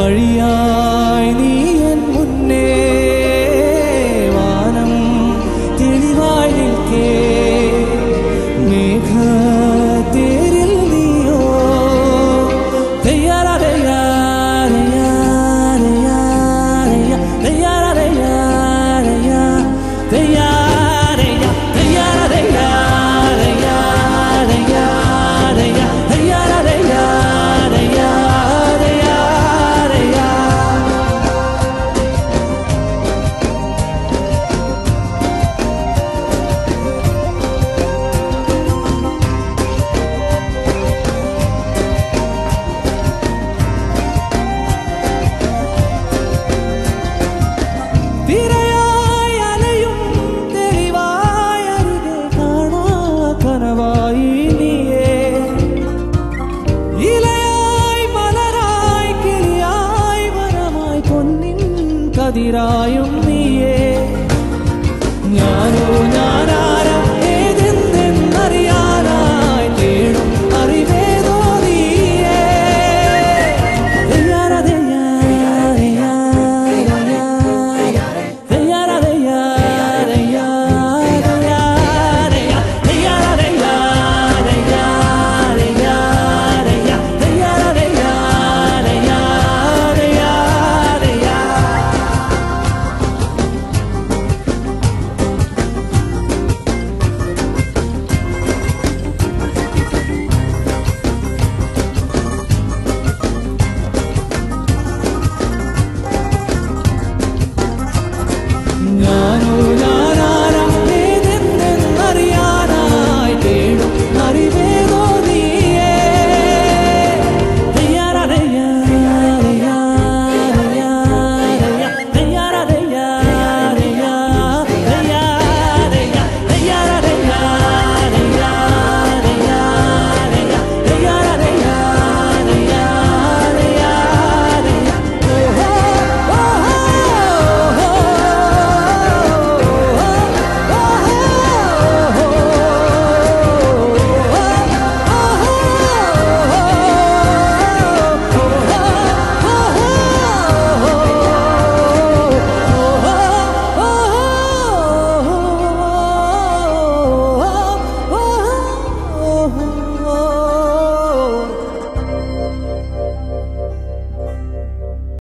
വഴിയാ അതിരായും നീയേ. ഞാനോ ഞാനാ